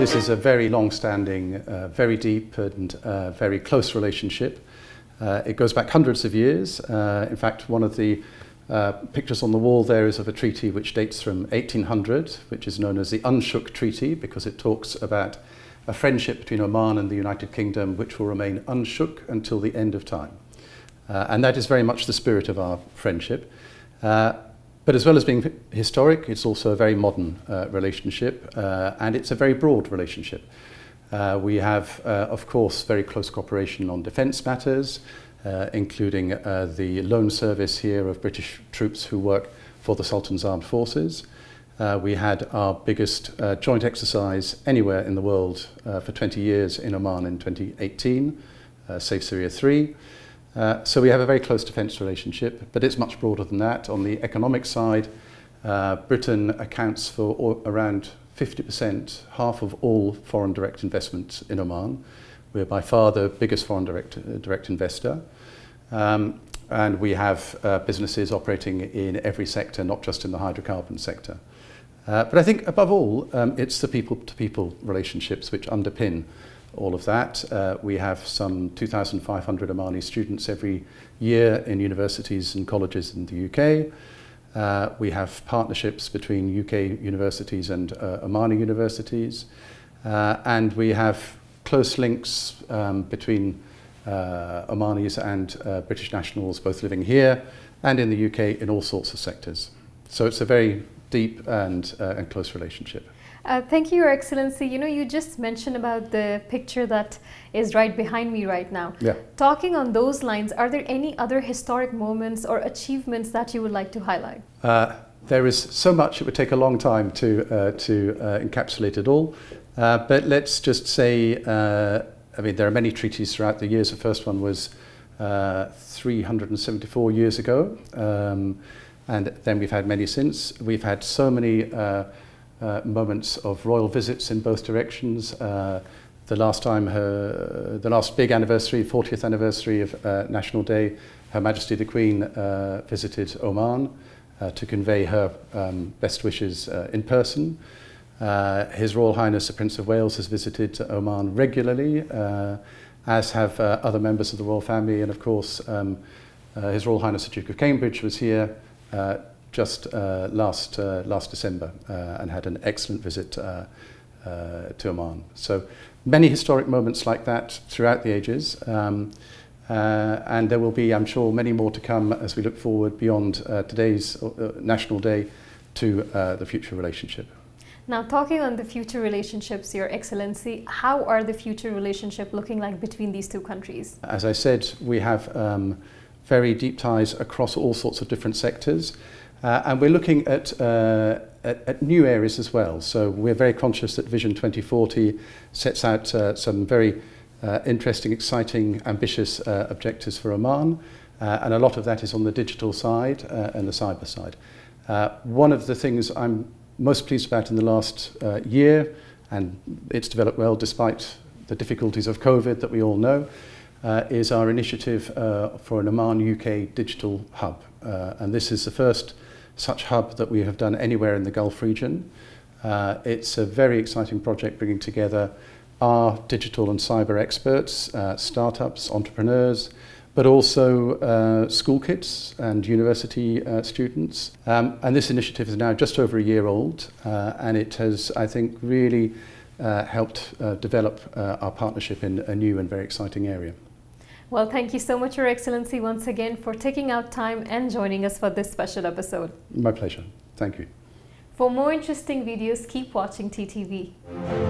This is a very long-standing, uh, very deep and uh, very close relationship. Uh, it goes back hundreds of years. Uh, in fact, one of the uh, pictures on the wall there is of a treaty which dates from 1800, which is known as the Unshook Treaty because it talks about a friendship between Oman and the United Kingdom which will remain unshook until the end of time. Uh, and that is very much the spirit of our friendship. But as well as being historic, it's also a very modern uh, relationship uh, and it's a very broad relationship. Uh, we have, uh, of course, very close cooperation on defence matters, uh, including uh, the loan service here of British troops who work for the Sultan's armed forces. We had our biggest joint exercise anywhere in the world for 20 years in Oman in 2018, uh, Saif Sareea 3. Uh, so we have a very close defence relationship, but it's much broader than that. On the economic side, uh, Britain accounts for around 50%, half of all foreign direct investment in Oman. We're by far the biggest foreign direct, uh, direct investor. Um, and we have uh, businesses operating in every sector, not just in the hydrocarbon sector. Uh, but I think above all, um, it's the people-to-people -people relationships which underpin all of that. Uh, we have some 2,500 Omani students every year in universities and colleges in the UK. Uh, we have partnerships between UK universities and uh, Omani universities. Uh, and we have close links um, between uh, Omanis and uh, British nationals, both living here and in the UK in all sorts of sectors. So it's a very deep and, and close relationship. Uh, thank you, Your Excellency. You know, you just mentioned about the picture that is right behind me right now. Yeah. Talking on those lines, are there any other historic moments or achievements that you would like to highlight? Uh, there is so much, it would take a long time to, uh, to uh, encapsulate it all. Uh, but let's just say, uh, I mean, there are many treaties throughout the years. The first one was uh, 374 years ago. Um, and then we've had many since. We've had so many uh, moments of royal visits in both directions. Uh, the last time her, the last big anniversary, 40th anniversary of uh, National Day, Her Majesty the Queen uh, visited Oman uh, to convey her um, best wishes uh, in person. Uh, His Royal Highness the Prince of Wales has visited Oman regularly, uh, as have uh, other members of the royal family, and of course um, uh, His Royal Highness the Duke of Cambridge was here uh, just uh, last, uh, last December uh, and had an excellent visit uh, uh, to Oman. So many historic moments like that throughout the ages. Um, uh, and there will be, I'm sure, many more to come as we look forward beyond uh, today's uh, National Day to uh, the future relationship. Now, talking on the future relationships, Your Excellency, how are the future relationship looking like between these two countries? As I said, we have um, very deep ties across all sorts of different sectors. Uh, and we're looking at, uh, at, at new areas as well. So we're very conscious that Vision 2040 sets out uh, some very uh, interesting, exciting, ambitious uh, objectives for Oman. Uh, and a lot of that is on the digital side uh, and the cyber side. Uh, one of the things I'm most pleased about in the last uh, year, and it's developed well despite the difficulties of COVID that we all know, uh, is our initiative uh, for an Oman UK digital hub. Uh, and this is the first such hub that we have done anywhere in the Gulf region. Uh, it's a very exciting project bringing together our digital and cyber experts, uh, startups, entrepreneurs, but also uh, school kids and university uh, students. Um, and this initiative is now just over a year old, uh, and it has, I think, really uh, helped uh, develop uh, our partnership in a new and very exciting area. Well, thank you so much, Your Excellency, once again for taking out time and joining us for this special episode. My pleasure. Thank you. For more interesting videos, keep watching TTV.